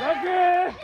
Danke!